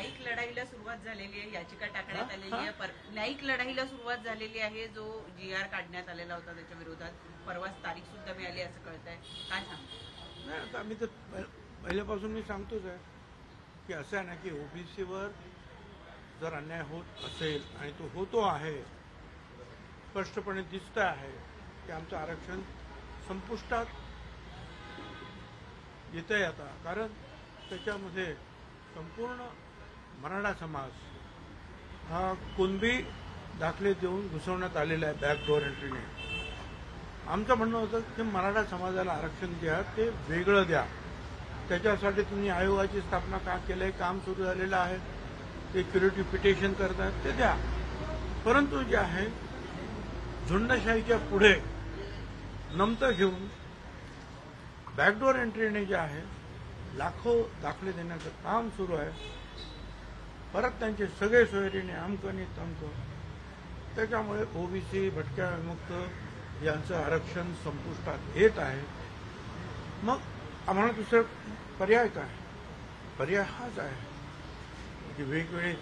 न्यायिक लढाईला सुरुवात झालेली आहे. याचिका टाकण्यात आलेली आहे. पर- न्यायिक लढाईला सुरुवात झालेली आहे. जो जी आर काढण्यात आलेला होता त्याच्या विरोधात. परवाच तारीख सुद्धा मिळाली असं कळतंय. काय सांगता? नाही आता आम्ही तर पहि- पहिल्यापासून मी सांगतोच आहे की असं आहे ना की ओबीसीवर जर अन्याय होत असेल आणि तो होतो आहे स्पष्टपणे दिसत आहे की आमचं आरक्षण संपुष्टात येत आहे आता. कारण त्याच्यामध्ये संपूर्ण मराठा समाज हा कुणबी दाखले देऊन घुसवण्यात आलेला आहे बॅकडोअर एंट्रीने आमचं म्हणणं होतं की मराठा समाजाला आरक्षण द्या ते वेगळं द्या. त्याच्यासाठी तुम्ही आयोगाची स्थापना का केलंय काम सुरू झालेलं आहे ते क्युरेटिव्ह पिटिशन करतात ते द्या. परंतु जे आहे झुंडशाहीच्या पुढे नमतं घेऊन बॅकडोअर एंट्रीने जे आहे लाखो दाखले देण्याचं काम सुरू आहे. परत त्यांचे सगळे सोयरीने अमकनी तमक. त्याच्यामुळे ओबीसी भटक्या विमुक्त यांचं आरक्षण संपुष्टात येत आहे. मग आम्हाला दुसरं पर्याय काय? पर्याय हाच आहे. की वेगवेगळे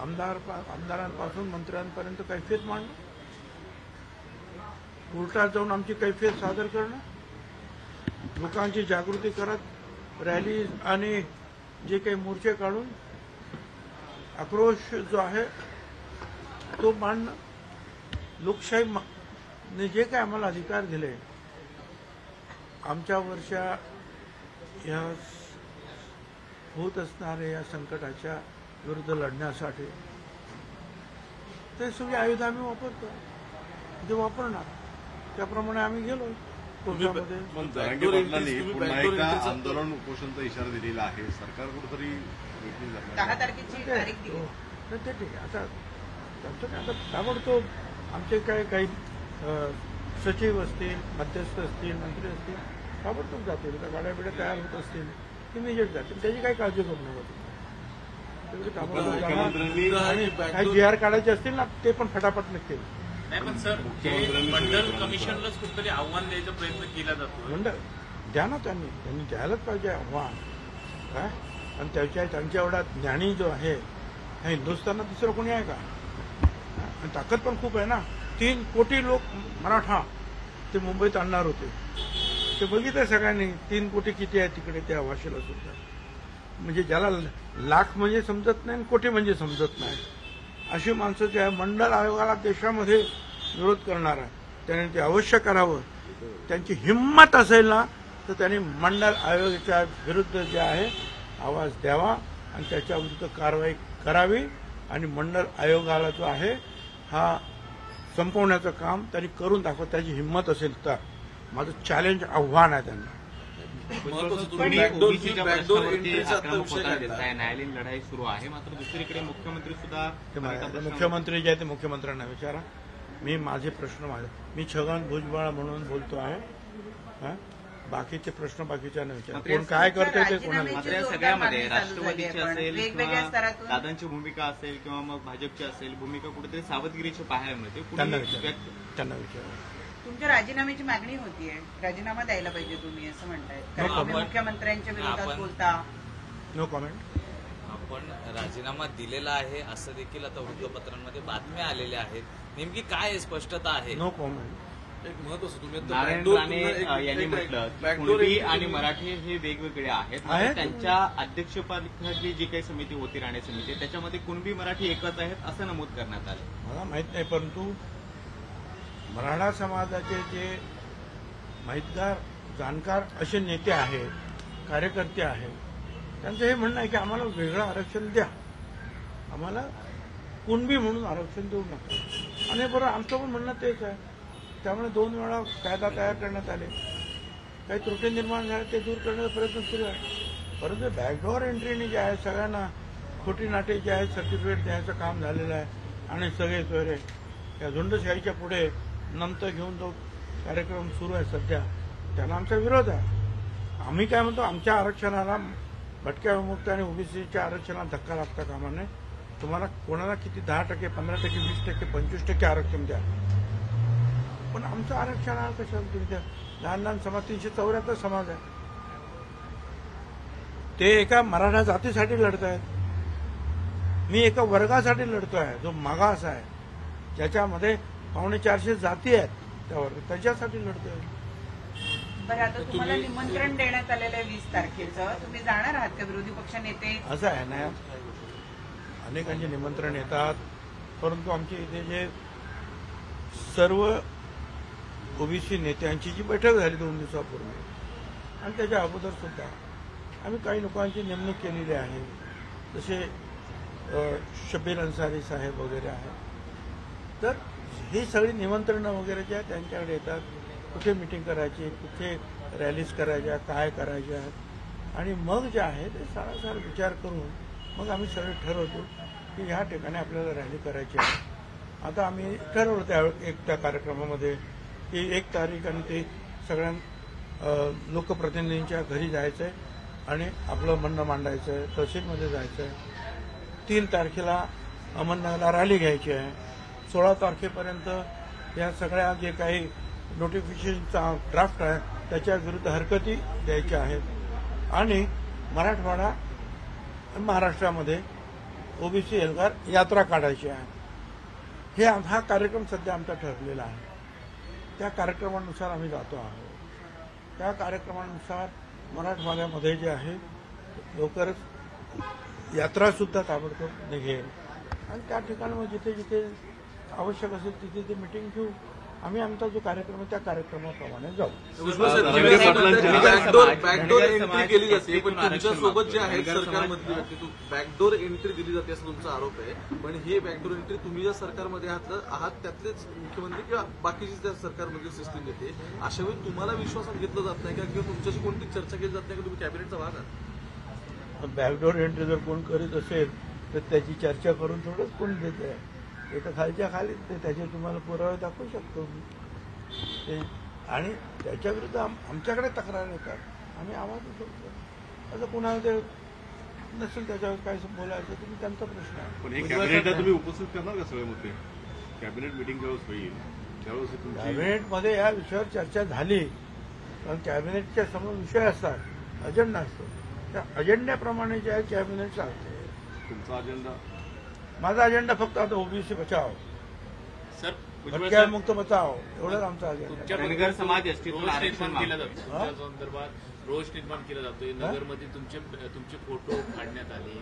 आमदार आमदारांपासून मंत्र्यांपर्यंत कैफियत मांडणं. कोर्टात जाऊन आमची कैफियत सादर करणं. लोकांची जागृती करत रॅली आणि जे काही मोर्चे काढून आक्रोश जो आहे तो मांडणं लोकशाही मा- ने जे काय आम्हाला अधिकार दिले आमच्यावरच्या या होत असणाऱ्या या संकटाच्या विरुद्ध लढण्यासाठी ते सगळी आयुध आम्ही वापरतो ते वापरणार. त्याप्रमाणे आम्ही गेलो. आंदोलन उपोषणचा इशारा दिलेला आहे. सरकार कुठेतरी दहा आहे. तारखेची तारीख दिली. हो. तर ते ठीक आहे. आता त्यांचं काय आता ताबडतोब आमचे काय काही सचिव असतील मध्यस्थ असतील मंत्री असतील ताबडतोब जातील. त्या गाड्या बिड्या तयार होत असतील इमिजिएट जातील. त्याची काही काळजी करू नका जी आर काढायचे असतील ना ते पण फटाफट निघतील नाही पण सर मंडल कमिशनलाच कुठेतरी आव्हान द्यायचा प्रयत्न केला जातो मंडळ द्या ना त्यांनी. त्यांनी द्यायलाच पाहिजे आव्हान. काय? आणि त्याच्या त्यांच्या एवढा ज्ञानी जो आहे ह्या हिंदुस्थानात दुसरं कोणी आहे का? आणि ताकद पण खूप आहे ना. तीन कोटी लोक मराठा ते मुंबईत आणणार होते. ते बघितलं सगळ्यांनी तीन कोटी किती आहे तिकडे त्या भाषेला सुद्धा. म्हणजे ज्याला लाख म्हणजे समजत नाही आणि कोटी म्हणजे समजत नाही. अशी माणसं जे आहे मंडळ आयोगाला देशामध्ये विरोध करणार आहे. त्याने ते अवश्य करावं. त्यांची हिंमत असेल ना तर त्यांनी मंडळ आयोगाच्या विरुद्ध जे आहे आवाज द्यावा आणि त्याच्या विरुद्ध कारवाई करावी आणि मंडळ आयोगाला जो आहे हा संपवण्याचं काम त्यांनी करून दाखवत त्याची हिंमत असेल तर. माझं चॅलेंज आव्हान आहे त्यांना. न्यायालयीन लढाई सुरू आहे मात्र दुसरीकडे मुख्यमंत्री सुद्धा मुख्यमंत्री जे आहे ते मुख्यमंत्र्यांना विचारा. मी माझे प्रश्न माझे मी छगन भुजबळ म्हणून बोलतो आहे. हा? बाकीचे प्रश्न बाकीच्यांना विचारा कोण काय करते ते कोणाला मात्र या जोरदार सगळ्यामध्ये राष्ट्रवादीची आहे, असेल वेगवेगळ्या किंवा स्तरातून दादांची भूमिका असेल किंवा मग भाजपची असेल भूमिका कुठेतरी सावधगिरीची पाहायला मिळते त्यांना विचारा. व्यक्त- त्यांना विचारा. तुमच्या राजीनाम्याची मागणी होतीये राजीनामा द्यायला पाहिजे तुम्ही असं म्हणतायत कारण नको, तुम्ही आपण- मुख्यमंत्र्यांच्या विरोधात आपण- बोलता. नो कॉमेंट आपण राजीनामा दिलेला आहे असं देखील आता वृत्तपत्रांमध्ये बातम्या आलेल्या आहेत. नेमकी काय स्पष्टता आहे? नो कॉमेंट एक महत्वाचं नारायण राणे यांनी म्हटलं की कुणबी आणि मराठी हे वेगवेगळे आहेत. त्यांच्या अध्यक्षपदाखाली जी काही समिती होती राणे समिती त्याच्यामध्ये कुणबी मराठी एकच आहेत असं नमूद करण्यात आलं. मला माहीत नाही परंतु मराठा समाजाचे जे माहितगार जाणकार असे नेते आहेत कार्यकर्ते आहेत त्यांचं हे म्हणणं आहे की आम्हाला वेगळं आरक्षण द्या. आम्हाला कुणबी म्हणून आरक्षण देऊ नका. आणि बरं आमचं पण म्हणणं तेच आहे. त्यामुळे दोन वेळा कायदा तयार करण्यात आले. काही त्रुटी निर्माण झाल्या ते दूर करण्याचा प्रयत्न सुरू आहे. परंतु बॅकडोअर एंट्रीने जे आहे सगळ्यांना खोटी नाटे जे आहेत सर्टिफिकेट द्यायचं काम झालेलं आहे आणि सगळे सोयरे. या झुंडशाहीच्या पुढे नंतर घेऊन जो कार्यक्रम सुरू आहे सध्या त्याला आमचा विरोध आहे. आम्ही काय म्हणतो आमच्या आरक्षणाला भटक्या विमुक्त आणि ओबीसीच्या आरक्षणाला धक्का लागता कामा नये. तुम्हाला कोणाला किती दहा टक्के पंधरा टक्के वीस टक्के पंचवीस टक्के आरक्षण द्या. पण आमचं आरक्षणाला कशाला तुम्ही द्या लहान लहान समाज तीनशे चौऱ्याहत्तर समाज आहे. ते एका मराठा जातीसाठी लढत आहेत मी एका वर्गासाठी लढतोय जो मागास आहे. ज्याच्यामध्ये पावणे चारशे जाती आहेत त्या वर्ग त्याच्यासाठी लढतोय. बरं आता तुम्हाला निमंत्रण देण्यात आलेलं आहे वीस तारखेचं. तुम्ही जाणार आहात का विरोधी पक्ष नेते? असं आहे ना. अनेकांचे निमंत्रण येतात. परंतु आमच्या इथे जे सर्व ओबीसी नेत्यांची जी बैठक झाली दोन दिवसापूर्वी आणि त्याच्या अगोदर सुद्धा आम्ही काही लोकांची नेमणूक केलेली आहे. जसे अ, शबीर अन्सारी साहेब वगैरे आहेत. तर ही सगळी निमंत्रणं वगैरे जे आहेत त्यांच्याकडे येतात कुठे मिटिंग करायची कुठे रॅलीज करायच्या काय करायच्या आणि मग जे आहे ते सारासार विचार करून मग आम्ही सगळे ठरवतो की ह्या ठिकाणी आपल्याला रॅली करायची आहे. आता आम्ही ठरवलं त्या एक त्या कार्यक्रमामध्ये की एक तारीख आणि ते सगळ्या लोकप्रतिनिधींच्या घरी जायचं आहे आणि आपलं म्हणणं मांडायचं आहे तहसीलमध्ये जायचं आहे तीन तारखेला अहमदनगरला रॅली घ्यायची आहे. सोळा तारखेपर्यंत या सगळ्या जे काही नोटिफिकेशनचा ड्राफ्ट आहे त्याच्या विरुद्ध हरकती द्यायच्या आहेत. आणि मराठवाडा महाराष्ट्रामध्ये ओबीसी एल्गार यात्रा काढायची आहे. हे आम- हा कार्यक्रम सध्या आमचा ठरलेला आहे. त्या कार्यक्रमानुसार आम्ही जातो आहोत. त्या कार्यक्रमानुसार मराठवाड्यामध्ये जे आहे लवकरच यात्रा सुद्धा ताबडतोब निघेल. आणि त्या ठिकाणी मग जिथे जिथे आवश्यक असेल तिथे ते मिटिंग घेऊ. आम्ही आमचा जो कार्यक्रम आहे त्या कार्यक्रमाप्रमाणे जाऊ. म्हणताय की बॅकडोर एंट्री केली जाते पण तुमच्यासोबत जे. आहेत धनगर सरकारमधली व्यक्ती तू बॅकडोर एंट्री दिली जाते असा तुमचा आरोप आहे. पण ही बॅकडोर एंट्री तुम्ही ज्या सरकारमध्ये आहात आहात त्यातलेच मुख्यमंत्री किंवा बाकीची त्या सरकारमधली सिस्टीम येते अशा वेळी तुम्हाला विश्वासात घेतलं जात नाही का? किंवा तुमच्याशी कोणती चर्चा केली जात नाही का? तुम्ही कॅबिनेटचा भाग आहात. बॅकडोर एंट्री जर कोण करीत असेल तर त्याची चर्चा करून थोडंच कोण देत आहे. ते तर खालच्या खाली ते त्याचे तुम्हाला पुरावे दाखवू शकतो मी. ते आणि त्याच्या विरुद्ध आम- आमच्याकडे तक्रार येतात. आम्ही आवाज उठवतो. असं कुणाला ते नसेल त्याच्यावर काय बोलायचं तुम्ही त्यांचा प्रश्न आहे. पण हे कॅबिनेटला तुम्ही उपस्थित करणार का सगळे मुद्दे? कॅबिनेट मिटिंग ज्यावेळेस होईल त्यावेळेस कॅबिनेटमध्ये या विषयावर चर्चा झाली कारण कॅबिनेटच्या समोर विषय असतात अजेंडा असतो. त्या अजेंड्याप्रमाणे जे आहे कॅबिनेट चालते. तुमचा अजेंडा माझा अजेंडा फक्त आता ओबीसी बचाव. सर भटक्या मुक्त बचाव. एवढंच आमचा अजेंडा. धनगर समाज एसटीतून रोष आरक्षण निर्माण केला मागतोय. जातो तुमच्या संदर्भात रोष निर्माण केला जातोय. नगरमध्ये तुमचे तुमचे फोटो काढण्यात आले.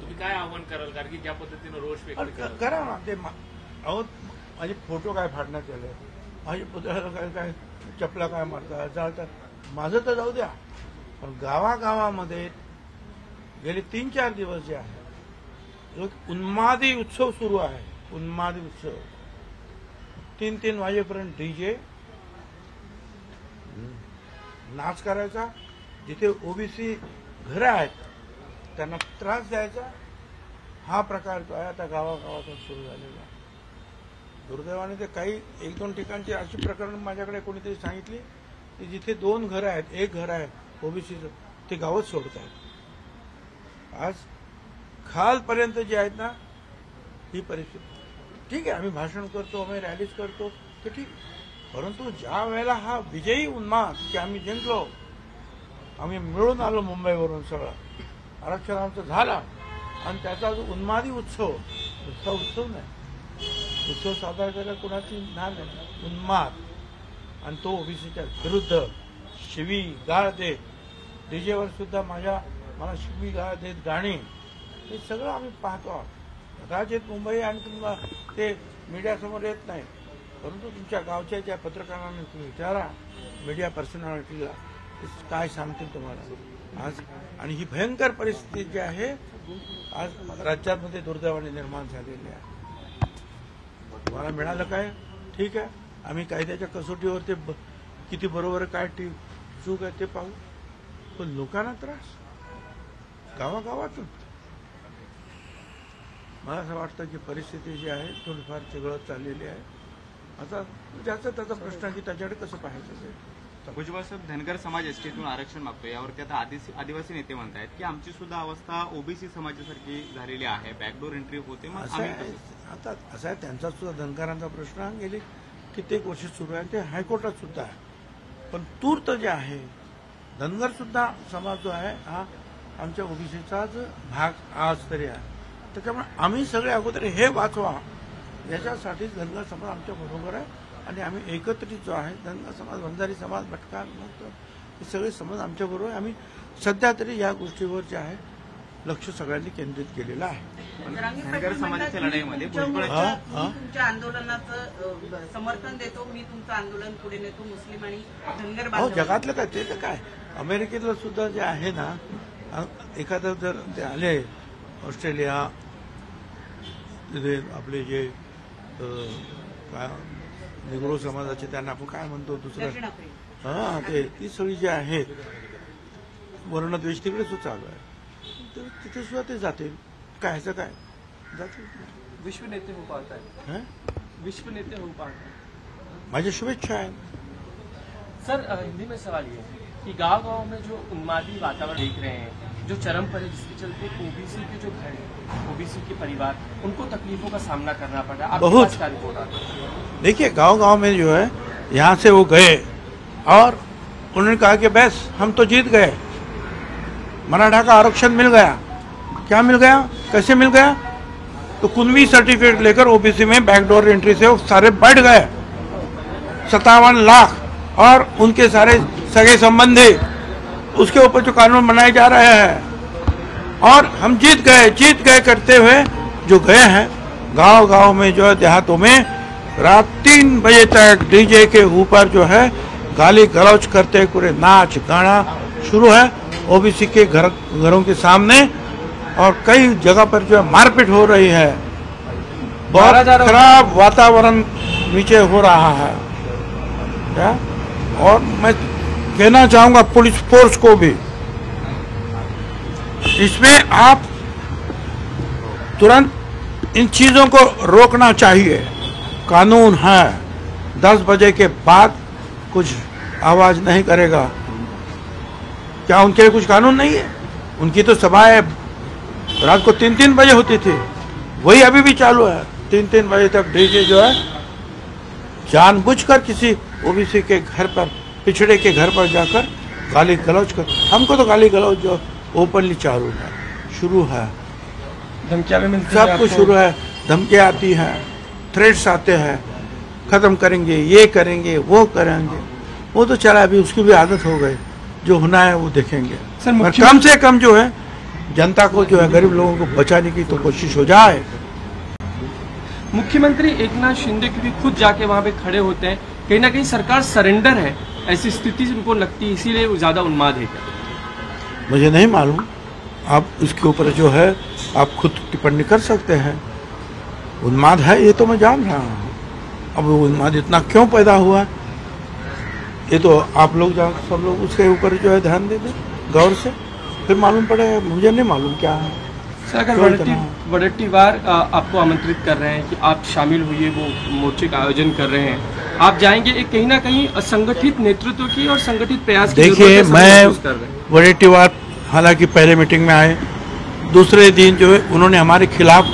तुम्ही काय आव्हान कराल? कारण की ज्या पद्धतीनं रोष व्यक्त अरे केला क- करा ना. ते अहो माझे फोटो काय फाडण्यात आले माझे पुतळ्याला काय काय चपला काय मारतात? जाळतात. माझं तर जाऊ द्या. पण गावागावामध्ये गेले तीन चार दिवस जे आहे एक उन्मादी उत्सव सुरू आहे. उन्मादी उत्सव. तीन तीन वाजेपर्यंत डीजे नाच करायचा. जिथे ओबीसी घरं आहेत त्यांना त्रास द्यायचा. हा प्रकार जो आहे आता गावागावातून सुरू झालेला दुर्दैवाने ते काही एक दोन ठिकाणची अशी प्रकरण माझ्याकडे कोणीतरी सांगितली की जिथे दोन घरं आहेत एक घर आहे ओबीसीचं ते गावच सोडत आहेत. आज खालपर्यंत जे आहेत ना ही परिस्थिती. ठीक आहे आम्ही भाषण करतो आम्ही रॅलीज करतो तर ठीक. परंतु ज्या वेळेला हा विजयी उन्माद की आम्ही जिंकलो आम्ही मिळून आलो मुंबईवरून सगळं आरक्षण आमचं झाला आणि त्याचा जो उन्मादी उत्सव उत्सव उत्सव नाही. उत्सव साजरा करायला कुणाची ना नाही. उन्माद. आणि तो ओबीसीच्या विरुद्ध शिवी गाळ देत डीजेवर सुद्धा माझ्या मला शिवी गाळ देत गाणी हे सगळं आम्ही पाहतो. आहोत कदाचित मुंबई आणि तुम्हाला ते मीडियासमोर येत नाही परंतु तुमच्या गावच्या ज्या पत्रकारांना तुम्ही विचारा मीडिया पर्सनॅलिटीला काय सांगतील तुम्हाला? आज आणि ही भयंकर परिस्थिती जी आहे आज राज्यामध्ये दुर्दैवाने निर्माण झालेली आहे. तुम्हाला मिळालं काय? ठीक आहे. आम्ही कायद्याच्या कसोटीवर ते ब- किती बरोबर काय टी चूक आहे ते पाहू. पण लोकांना त्रास. गावागावातून. मला असं वाटतं की परिस्थिती जी आहे थोडीफार चिघळत चाललेली आहे. आता ज्याचा त्याचा प्रश्न आहे की त्याच्याकडे कसं पाहायचं ते? भुजबळ साहेब धनगर समाज एसटीतून आरक्षण मागतोय. यावरती आता आदिवासी आदिवासी नेते म्हणतायत की आमची सुद्धा अवस्था ओबीसी समाजासारखी झालेली आहे. बॅकडोर एंट्री होते मग? आता असं आहे त्यांचा सुद्धा धनगरांचा प्रश्न गेले कित्येक वर्ष सुरू आहे. ते हायकोर्टात सुद्धा आहे. पण तूर्त जे आहे धनगर सुद्धा समाज जो आहे हा आमच्या ओबीसीचाच भाग आज तरी आहे. त्याच्यामुळे आम्ही सगळे अगोदर हे वाचवा. याच्यासाठीच धनगर समाज आमच्या बरोबर आहे आणि आम्ही एकत्रित जो आहे धनगर समाज वंजारी समाज भटका मग हे सगळे समाज आमच्या बरोबर आहे. आम्ही सध्या तरी या गोष्टीवर जे आहे लक्ष सगळ्यांनी केंद्रित केलेलं आहे. धनगर समाजाच्या लढाईमध्ये तुमच्या आंदोलनाचं समर्थन देतो मी तुमचं आंदोलन पुढे नेतो मुस्लिम आणि धनगर हो जगातलं काय ते तर काय अमेरिकेतलं सुद्धा जे आहे ना एखादं जर ते आले ऑस्ट्रेलिया तिथे आपले जे काय निग्रो समाजाचे त्यांना आपण काय म्हणतो दुसरं? हा ते ती सगळी जी आहेत वर्णद्वेष तिकडे सुद्धा चालू आहे. तर तिथे सुद्धा ते जातील काय ह्याचं काय? जातील विश्व नेते हो पाता है? हं? विश्व नेते हो पाता है माझ्या शुभेच्छा आहेत. सर हिंदी में सवाल ये है कि गांव गांव में जो उन्मादी वातावरण देख रहे हैं जो चरम पर है जिसके चलते ओबीसी के जो घर हैं ओबीसी के परिवार उनको तकलीफों का सामना करना पड़ रहा है। बहुत। देखिए गाँव गाँव में जो है यहाँ से वो गए और उन्होंने कहा कि बस हम तो जीत गए। मराठा का आरक्षण मिल गया। क्या मिल गया? कैसे मिल गया? तो कुनवी सर्टिफिकेट लेकर ओबीसी में बैकडोर एंट्री से वो सारे बैठ गए। सत्तावन लाख और उनके सारे सगे संबंधी उसके ऊपर जो कानून बनाए जा रहे हैं। और हम जीत गए जीत गए करते हुए जो गए हैं गाँव गाँव में जो है देहातों में रात तीन बजे तक डीजे के ऊपर जो है गाली गलौज करते पूरे नाच गाना शुरू है। ओबीसी के घर घरों के सामने और कई जगह पर जो है मारपीट हो रही है। बहुत। खराब वातावरण नीचे हो रहा है। क्या? और मैं कहना चाहूँगा पुलिस फोर्स को भी। इसमें आप तुरंत इन चीज़ों को रोकना चाहिए। कानून है। दस बजे के बाद कुछ आवाज़ नहीं करेगा। क्या उनके लिए कुछ कानून नहीं है? उनकी तो सभाएँ रात को तीन तीन बजे होती थी। वही अभी भी चालू है। तीन तीन बजे तक डीजे जो है, जानबूझकर किसी ओबीसी के घर पर पिछड़े के घर पर जाकर गाली गलौज कर हमको तो गाली गलौज जो ओपनली चालू है शुरू है। धमकियाँ भी मिलती सब कुछ शुरू है धमकियाँ आती हैं थ्रेट्स आते हैं खत्म करेंगे ये करेंगे वो करेंगे। वो तो चला अभी उसकी भी आदत हो गई जो होना है वो देखेंगे। सर, पर कम से कम जो है जनता को जो है गरीब लोगों को बचाने की तो कोशिश हो जाए। मुख्यमंत्री एक नाथ शिंदे भी खुद जाके वहाँ पे खड़े होते हैं। कहीं ना कहीं सरकार सरेंडर है। ऐसी स्थिति उनको लगती है, इसीलिए ज़्यादा उन्माद है। क्या मुझे नहीं मालूम। आप इसके ऊपर जो है, आप खुद टिप्पणी कर सकते हैं। उन्माद है, ये तो मैं जान रहा हूँ। अब उन्माद इतना क्यों पैदा हुआ? ये तो आप लोग जा सब लोग उसके ऊपर जो है ध्यान दे दें, गौर से। फिर मालूम पड़ेगा, मुझे नहीं मालूम क्या है। सर अगर वडट्टी इतना? वडट्टीवार आपको आमंत्रित कर रहे हैं कि आप शामिल हुई वो मोर्चे का आयोजन कर रहे हैं। आप जाएँगे एक कहीं ना कहीं असंगठित नेतृत्व की और संगठित प्रयास देखिए मैं वरेटीवार हालाँकि पहले मीटिंग में आए दूसरे दिन जो है उन्होंने हमारे खिलाफ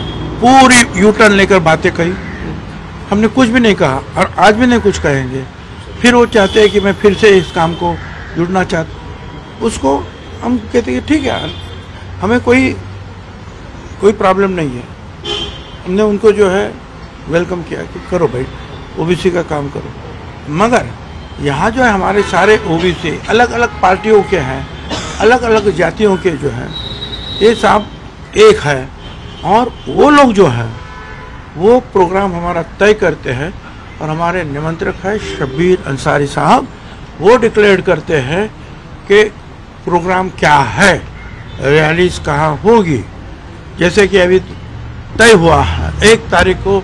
पूरी यू टर्न लेकर बातें कही। हमने कुछ भी नहीं कहा और आज भी नहीं कुछ कहेंगे। फिर वो चाहते हैं कि मैं फिर से इस काम को जुड़ना चाहता उसको हम कहते हैं ठीक है हमें कोई कोई प्रॉब्लम नहीं है। हमने उनको जो है वेलकम किया कि करो भाई ओबीसी का काम करो। मगर यहाँ जो है हमारे सारे ओबीसी अलग अलग पार्टियों के हैं अलग अलग जातियों के जो हैं, ये सब एक है। और वो लोग जो है, वो प्रोग्राम हमारा तय करते हैं और हमारे निमंत्रक है शब्बीर अंसारी साहब। वो डिक्लेयर करते हैं कि प्रोग्राम क्या है रैलीज कहाँ होगी। जैसे कि अभी तय हुआ है। एक तारीख को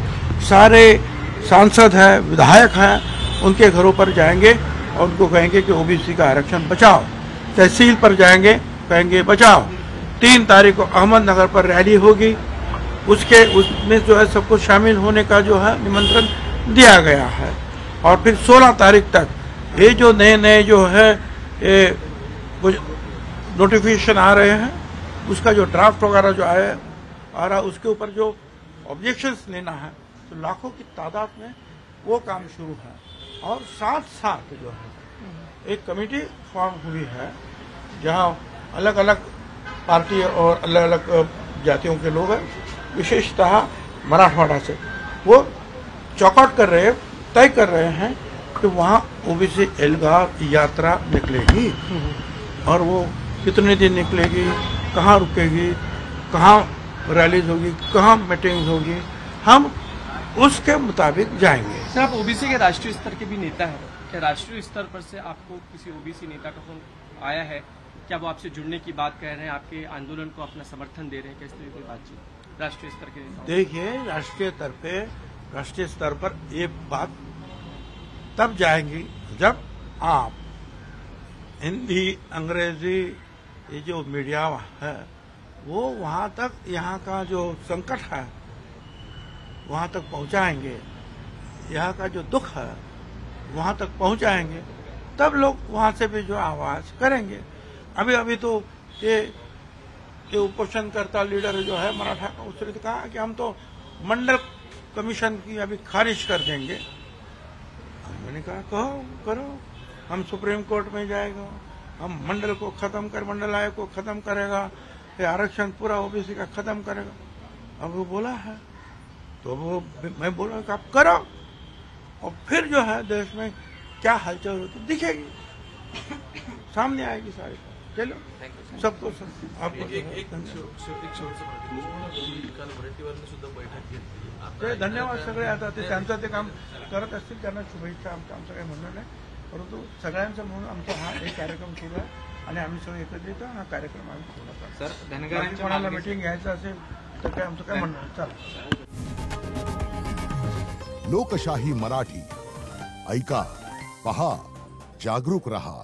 सारे सांसद हैं, विधायक हैं, उनके घरों पर जाएँगे और उनको कहेंगे कि ओबीसी का आरक्षण बचाओ, तहसील पर जाएँगे, कहेंगे बचाओ। तीन तारीख को अहमदनगर पर रैली होगी। उसके, उसमें जो है सबको शामिल होने का जो है निमंत्रण दिया गया है। और फिर 16 तारीख तक ये जो नए नए जो है, ये कुछ नोटिफिकेशन आ रहे हैं उसका जो ड्राफ्ट वगैरह जो आया आ रहा उसके ऊपर जो ऑब्जेक्शंस लेना है तो लाखों की तादाद में वो काम शुरू है। और साथ साथ जो है एक कमेटी फॉर्म हुई है जहाँ अलग अलग पार्टी और अलग अलग जातियों के लोग हैं विशेषतः मराठवाड़ा से। वो चौकआउट कर रहे हैं तय कर रहे हैं कि वहाँ ओबीसी एल्गार यात्रा निकलेगी। और वो कितने दिन निकलेगी कहाँ रुकेगी कहाँ रैलीज होगी कहाँ मीटिंग्स होगी हम उसके मुताबिक जाएँगे। सर आप ओबीसी के राष्ट्रीय स्तर के भी नेता हैं। क्या राष्ट्रीय स्तर पर से आपको किसी ओबीसी नेता का फ़ोन आया है? क्या वो आपसे जुड़ने की बात कह रहे हैं आपके आंदोलन को अपना समर्थन दे रहे हैं? किस तरह की बातचीत राष्ट्रीय स्तर के देखिए राष्ट्रीय स्तर पे राष्ट्रीय स्तर पर ये बात तब जाएँगी जब आप हिंदी अंग्रेज़ी ये जो मीडिया है, वो वहाँ तक यहाँ का जो संकट है, वहाँ तक पहुंचाएँगे। यहाँ का जो दुख है, वहाँ तक पहुंचाएँगे। तब लोग वहाँ से भी जो आवाज़ करेंगे। अभी अभी तो ये ये उपोषणकर्ता लीडर जो है, मराठा का उसने तो कहा कि हम तो मंडल कमीशन की अभी खारिज कर देंगे। मैंने कहा, कहो, करो। हम सुप्रीम कोर्ट में जाएगा। हम मंडल को खत्म कर मंडल आयोग को खत्म करेगा ये आरक्षण पूरा ओबीसी का खत्म करेगा। अब वो बोला है तो वो मैं बोला कि आप करो और फिर जो है देश में क्या हलचल होती दिखेगी। सामने आएगी सारी चलो सबको सब आपको ते धन्यवाद सगळे आता ते त्यांचं ते काम करत असतील त्यांना शुभेच्छा आमचं आमचं काही म्हणणं नाही. परंतु सगळ्यांचं म्हणून आमचा हा एक कार्यक्रम सुरू आहे आणि आम्ही सगळे एकत्र येतो आणि हा कार्यक्रम आम्ही पूर्ण करतो सर धनगरांच्या कोणाला मिटिंग घ्यायचं असेल तर काय आमचं काय म्हणणं? चला लोकशाही मराठी. ऐका पहा जागरूक रहा.